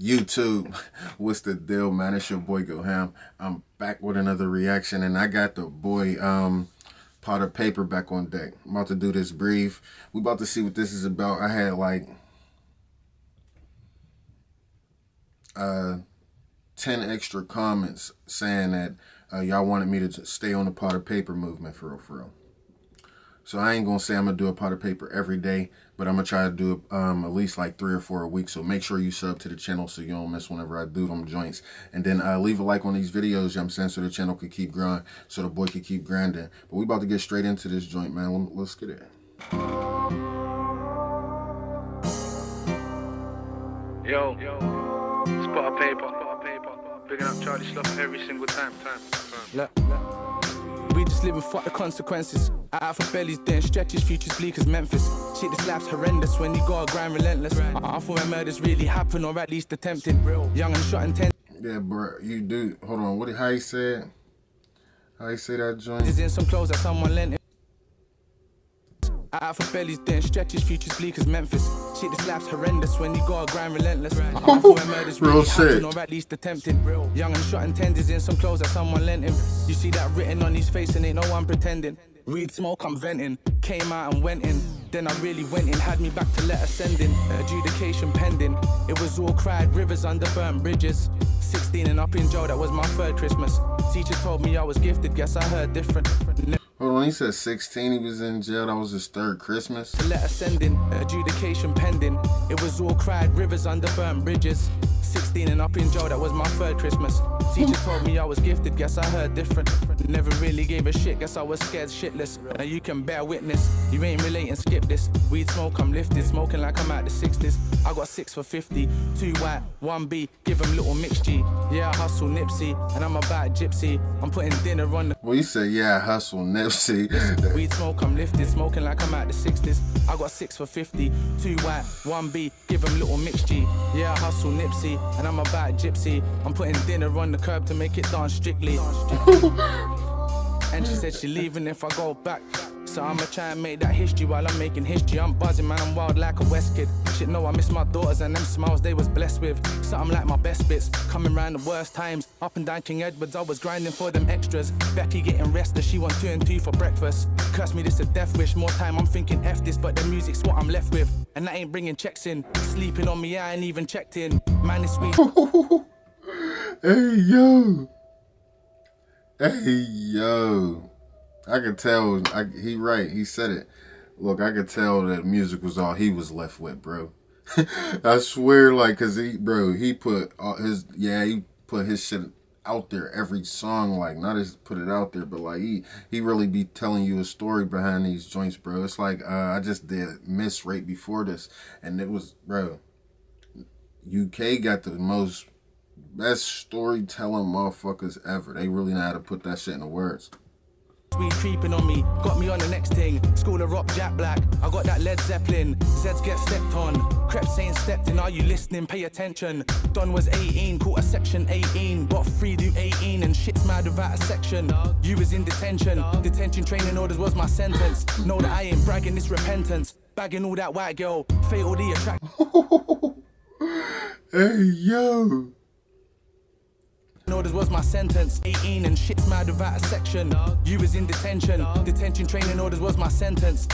YouTube, what's the deal, man? It's your boy GoHamm. I'm back with another reaction, and I got the boy um Potter Payper back on deck. I'm about to do this brief. We about to see what this is about. I had like uh 10 extra comments saying that uh, y'all wanted me to stay on the Potter Payper movement for real, for real. So I ain't gonna say I'm gonna do a Potter Payper every day, but I'm gonna try to do um, at least like three or four a week. So make sure you sub to the channel so you don't miss whenever I do them joints. And then uh, leave a like on these videos, you know what I'm saying, so the channel can keep growing, so the boy can keep grinding. But we about to get straight into this joint, man. Let's get it. Yo, yo, spot of paper, spot of paper. Picking up Charlie Sloth every single time, time, time. Look, look. We just live and fuck the consequences. Out for bellies, then stretches, futures bleak as Memphis. Shit, this life's horrendous when you gotta grind relentless. I, I thought when murders really happen, or at least attempted. Young and shot and ten. Yeah, bro, you do. Hold on, what? How you say? How you say that joint? Is in some clothes that someone lent him. Out for bellies, then stretches, futures bleak as Memphis. Shit, this life's horrendous when you gotta grind relentless. I thought when murders Real really shit. or at least attempted. Young and shot and tenders in some clothes that someone lent him. You see that written on his face and ain't no one pretending. Weed smoke, I'm venting. Came out and went in. Then I really went in, had me back to letter sending. Adjudication pending. It was all cried rivers under burnt bridges. 16 and up in jail, that was my third Christmas. Teacher told me I was gifted, guess I heard different. Hold on, he said 16 he was in jail. That was his third Christmas. letter sending, adjudication pending. It was all cried rivers under burnt bridges. 16 and up in jail, that was my third Christmas. Teacher told me I was gifted, guess I heard different. Never really gave a shit, guess I was scared shitless. Now you can bear witness, you ain't relating, skip this. Weed smoke, I'm lifted, smoking like I'm out the 60s. I got six for 50, two white, one B, give 'em little mix G. Yeah, I hustle Nipsey, and I'm a bad gypsy. I'm putting dinner on the Well, he said, yeah, I hustle Nipsey. Weed smoke, I'm lifted, smoking like I'm out the 60s. I got six for 50, two white, one B, give 'em little mix G. Yeah, I hustle Nipsey, and I'm about gypsy. I'm putting dinner on the curb to make it dance strictly. and she said she leaving if I go back. So I'ma try and make that history while I'm making history. I'm buzzing, man, I'm wild like a West kid. Shit, no, I miss my daughters and them smiles they was blessed with. Something like my best bits, coming round the worst times. Up and down King Edwards, I was grinding for them extras. Becky getting restless, she want two and two for breakfast. Curse me, this a death wish. More time, I'm thinking F this, but the music's what I'm left with. And that ain't bringing checks in. Sleeping on me, I ain't even checked in. Man, it's sweet. hey, yo. Hey, yo. I could tell. I, he right. He said it. Look, I could tell that music was all he was left with, bro. I swear, like, cause he, bro, he put all his, yeah, he put his shit out there every song, like, not just put it out there, but like he, he really be telling you a story behind these joints, bro. It's like, uh, I just did Miss right before this, and it was, bro, UK got the most best storytelling motherfuckers ever. They really know how to put that shit into words. Weed creeping on me, got me on the next thing. School of rock, Jack Black. I got that Led Zeppelin. Zeds get stepped on. Creps ain't stepped in. Are you listening? Pay attention. Don was 18, caught a section 18. Got free do 18, and shit's mad without a section. You was in detention. Detention training orders was my sentence. Know that I ain't bragging, this repentance. Bagging all that white girl. Fatal the attraction. Hey yo. Orders was my sentence. 18 and shit's mad without a section. You was in detention. Detention training orders was my sentence.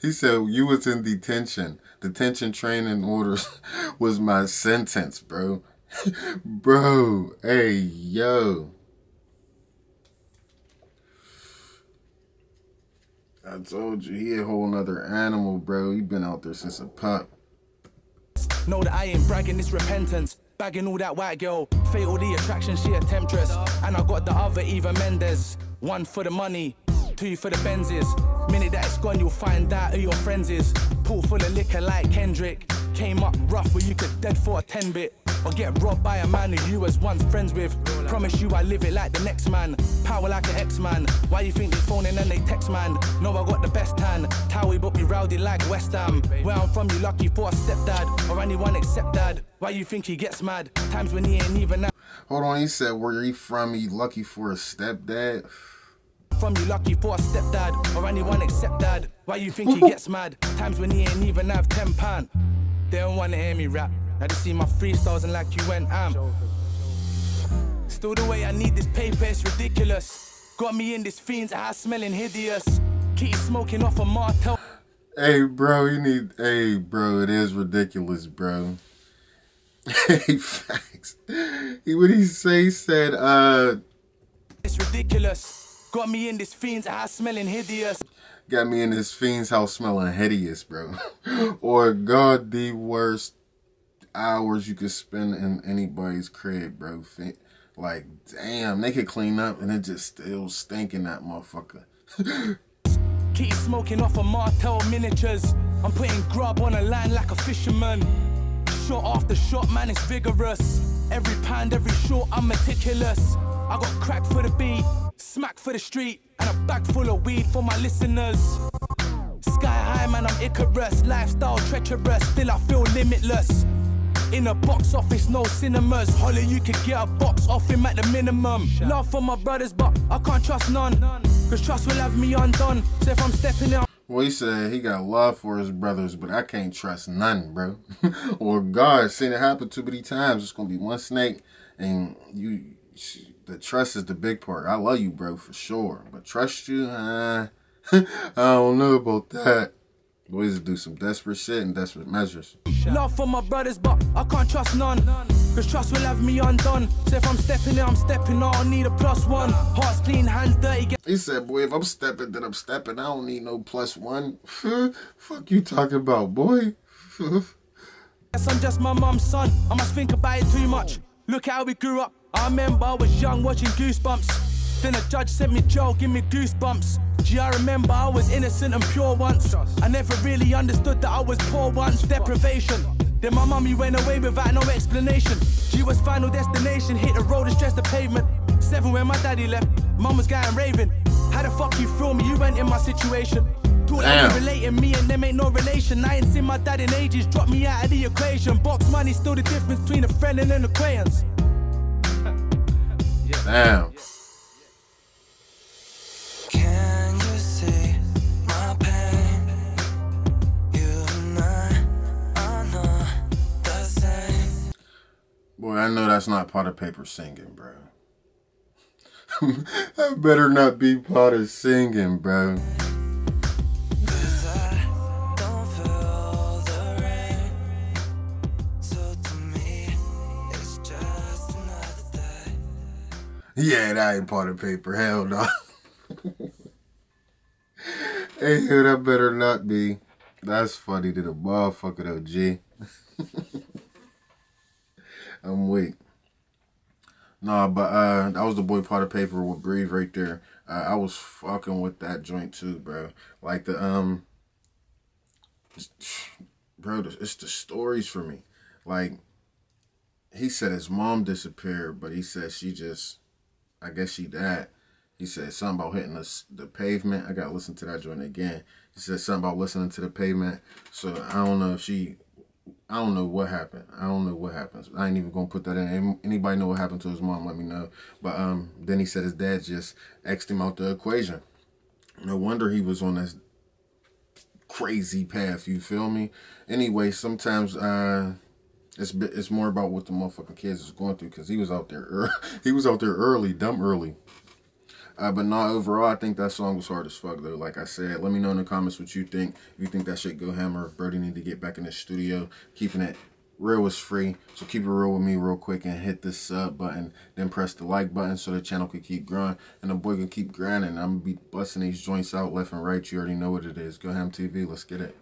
He said you was in detention. Detention training orders was my sentence, bro. bro, hey yo. I told you he a whole nother animal, bro. He been out there since a pup. Know that I ain't bragging, this repentance. Bagging all that white girl. Fatal the attraction, she a temptress. And I got the other Eva Mendes. One for the money, two for the Benzes. Minute that it's gone, you'll find out who your friends is. Pool full of liquor like Kendrick. Came up rough where you could dead for a 10 bit. Or get robbed by a man who you was once friends with. Promise you I live it like the next man. Power like an X-Man. Why you think they phoning and they text man? No, I got the best hand. Towie but be rowdy like West Ham. Where I'm from, you lucky for a stepdad. Or anyone except dad. Why you think he gets mad? Times when he ain't even out. Hold on, he said where he from? He lucky for a stepdad. From you lucky for a stepdad or anyone except dad. Why you think he gets mad? Times when he ain't even have ten pound. They don't wanna hear me rap. Now they see my freestyles and like you went am. Still the way I need this paper, it's ridiculous. Got me in this fiend's house smelling hideous. Keep smoking off a Martell. Hey, bro, you need. Hey, bro, it is ridiculous, bro. Hey, facts. He, what he say? He said, uh, It's ridiculous. Got me in this fiend's house smelling hideous. Got me in this fiend's house smelling hideous, bro. or, God, the worst hours you could spend in anybody's crib, bro. Like, damn, they could clean up and it just still stinking that motherfucker. Keep smoking off a Martell miniatures. I'm putting grub on a line like a fisherman. Shot after shot, man, it's vigorous. Every pound, every shot, I'm meticulous. I got crack for the beat, smack for the street, and a bag full of weed for my listeners. Sky high, man, I'm Icarus. Lifestyle treacherous, still I feel limitless. In a box office, no cinemas. Holly, you could get a box off him at the minimum. Love for my brothers, but I can't trust none. Cause trust will have me undone. So if I'm stepping out, Well, he said he got love for his brothers, but I can't trust none, bro. or God, seen it happen too many times. It's gonna be one snake, and you. The trust is the big part. I love you, bro, for sure, but trust you, uh, I don't know about that. Boys do some desperate shit and desperate measures. Love for my brothers, but I can't trust none. Cause trust will have me undone. So if I'm stepping in, I'm stepping out. I need a plus one. Hearts clean, hands dirty. He said, "Boy, if I'm stepping, then I'm stepping. I don't need no plus one." Fuck you talking about, boy? Guess I'm just my mum's son. I must think about it too much. Look how we grew up. I remember I was young watching Goosebumps. Then a judge sent me jail, give me goosebumps. Gee, I remember I was innocent and pure once. I never really understood that I was poor once. Deprivation. Then my mummy went away without no explanation. She was final destination, hit the road and stressed the pavement. Seven when my daddy left, mum was going raving. How the fuck you feel me? You went in my situation. Thought Damn. you relating me and them ain't no relation. I ain't seen my dad in ages, drop me out of the equation. Box money still the difference between a friend and an acquaintance. Same. Boy, I know that's not Potter Payper singing, bro. that better not be Potter singing, bro. Yeah, that ain't Potter Payper. Hell no. hey, that better not be. That's funny to the motherfucker though, G. I'm weak. Nah, but uh, that was the boy Potter Payper with Breathe right there. Uh, I was fucking with that joint too, bro. Like the um, bro, it's the stories for me. Like he said his mom disappeared, but he said she just, I guess she died. He said something about hitting the, the pavement. I gotta listen to that joint again. He said something about listening to the pavement. So I don't know if she, I don't know what happened. I don't know what happens. I ain't even gonna put that in. Anybody know what happened to his mom? Let me know. But um, then he said his dad just X'd him out the equation. No wonder he was on this crazy path. You feel me? Anyway, sometimes uh, it's it's more about what the motherfucking kids is going through because he was out there early. he was out there early, dumb early. Uh, but not overall, I think that song was hard as fuck though. Like I said, let me know in the comments what you think. If you think that shit go hammer, Brody need to get back in the studio, keeping it real is free. So keep it real with me real quick and hit the sub button, then press the like button so the channel can keep growing and the boy can keep grinding. I'm gonna be busting these joints out left and right. You already know what it is. GoHamm TV, let's get it.